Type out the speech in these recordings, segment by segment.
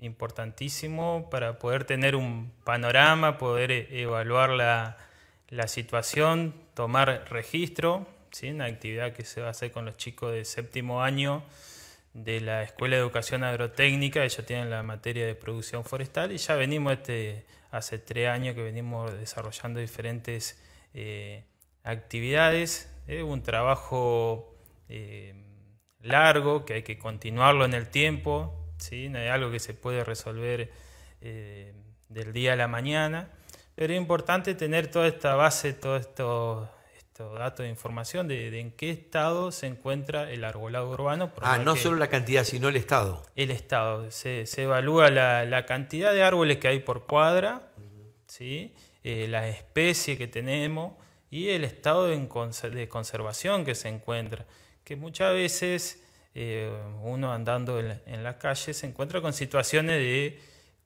importantísimo para poder tener un panorama, poder e, evaluar la, situación, tomar registro, ¿sí? una actividad que se va a hacer con los chicos de séptimo año de la Escuela de Educación Agrotécnica, ellos tienen la materia de producción forestal y ya venimos este, hace tres años que venimos desarrollando diferentes eh, actividades, es un trabajo eh, largo que hay que continuarlo en el tiempo, ¿sí? no es algo que se puede resolver eh, del día a la mañana, pero es importante tener toda esta base, todos estos, datos de información de, en qué estado se encuentra el arbolado urbano. ah, no solo la cantidad, sino el estado. El estado, se, evalúa la, cantidad de árboles que hay por cuadra, ¿sí? Eh, la especie que tenemos y el estado de conservación que se encuentra, que muchas veces eh, uno andando en la, calle se encuentra con situaciones de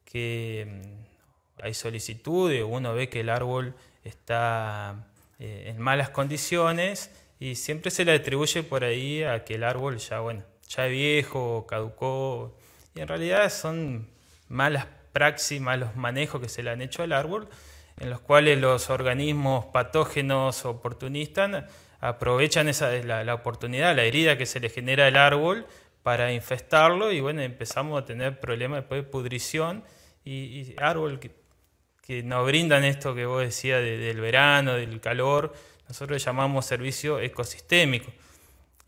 que mm, hay solicitudes, uno ve que el árbol está eh, en malas condiciones y siempre se le atribuye por ahí a que el árbol ya, bueno, ya es viejo, caducó, y en realidad son malas praxis, malos manejos que se le han hecho al árbol, en los cuales los organismos patógenos oportunistas aprovechan esa, la, oportunidad, la herida que se le genera al árbol para infestarlo y bueno, empezamos a tener problemas después de pudrición y, árbol que, que, nos brindan esto que vos decías del verano, del calor, nosotros llamamos servicio ecosistémico.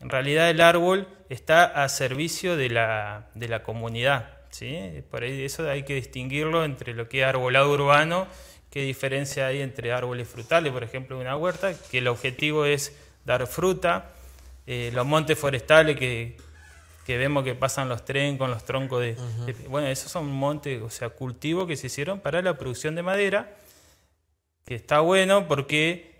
En realidad el árbol está a servicio de la, de la comunidad. ¿sí? Por eso hay que distinguirlo entre lo que es arbolado urbano, qué diferencia hay entre árboles frutales, por ejemplo, una huerta, que el objetivo es dar fruta, eh, los montes forestales que, vemos que pasan los trenes con los troncos de, Bueno, esos son montes, o sea, cultivos que se hicieron para la producción de madera, que está bueno porque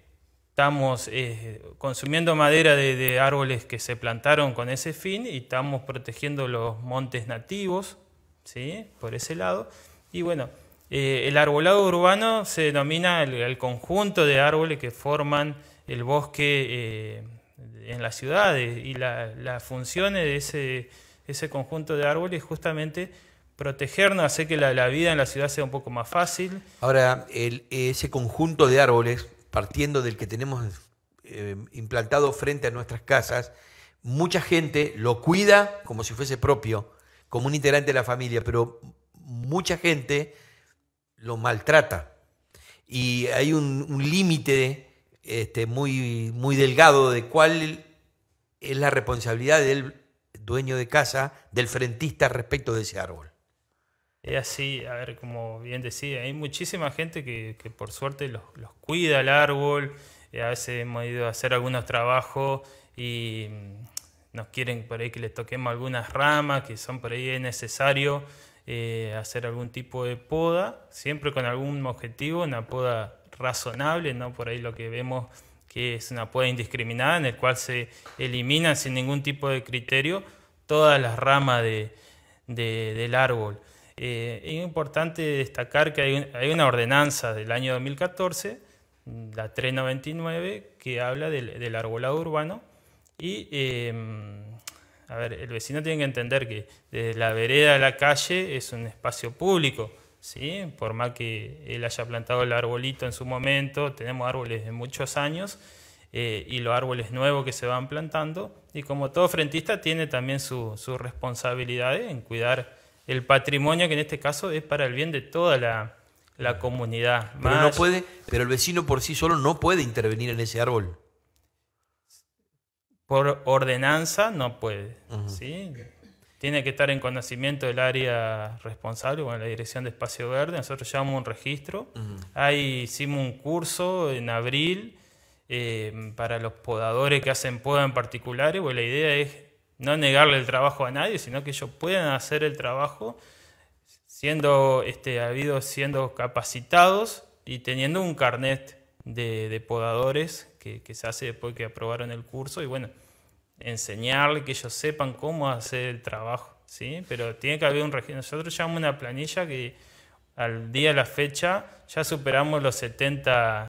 estamos eh, consumiendo madera de, árboles que se plantaron con ese fin y estamos protegiendo los montes nativos, ¿sí? Por ese lado. Y bueno, eh, el arbolado urbano se denomina el conjunto de árboles que forman el bosque eh, en las ciudades y las la funciones de ese, ese conjunto de árboles justamente protegernos, hacer que la, vida en la ciudad sea un poco más fácil. Ahora, ese conjunto de árboles, partiendo del que tenemos eh, implantado frente a nuestras casas, mucha gente lo cuida como si fuese propio, como un integrante de la familia, pero mucha gente lo maltrata. Y hay un límite este, muy, muy delgado de cuál es la responsabilidad del dueño de casa, del frentista respecto de ese árbol. Es así, a ver, como bien decía, hay muchísima gente que, por suerte los, cuida el árbol, eh, a veces hemos ido a hacer algunos trabajos y mm, nos quieren por ahí que les toquemos algunas ramas, que son por ahí es necesario eh, hacer algún tipo de poda, siempre con algún objetivo, una poda razonable, no por ahí lo que vemos que es una poda indiscriminada en el cual se eliminan sin ningún tipo de criterio todas las ramas de, del árbol. Eh, es importante destacar que hay, una ordenanza del año 2014, la 399, que habla del, arbolado urbano y em, a ver, el vecino tiene que entender que desde la vereda a la calle es un espacio público ¿sí? por más que él haya plantado el arbolito en su momento, tenemos árboles de muchos años eh, y los árboles nuevos que se van plantando, y como todo frentista tiene también su, su responsabilidad en cuidar el patrimonio que en este caso es para el bien de toda la, la comunidad. Pero, no puede, pero el vecino por sí solo no puede intervenir en ese árbol. Por ordenanza no puede. ¿sí? Tiene que estar en conocimiento del área responsable, bueno, la Dirección de Espacio Verde. Nosotros llevamos un registro. Ahí hicimos un curso en abril eh, para los podadores que hacen poda en particular. Y la idea es no negarle el trabajo a nadie, sino que ellos puedan hacer el trabajo siendo este, habido, siendo capacitados y teniendo un carnet de, podadores que, que se hace después que aprobaron el curso. Y bueno, enseñarle, que ellos sepan cómo hacer el trabajo, ¿sí? Pero tiene que haber un registro. Nosotros llevamos una planilla que al día de la fecha ya superamos los 70